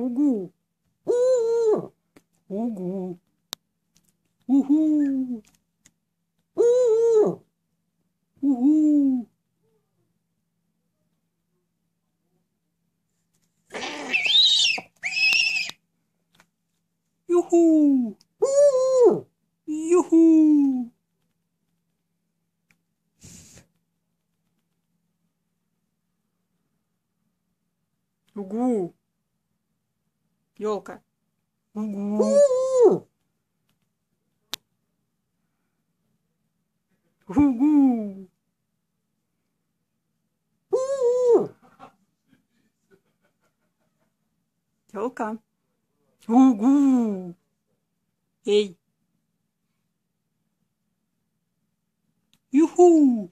Угу. Угу. Угу. Угу. Угу. Юху. Юху. Угу. Елка. Угу. Угу. Елка. Угу. Эй. Юху.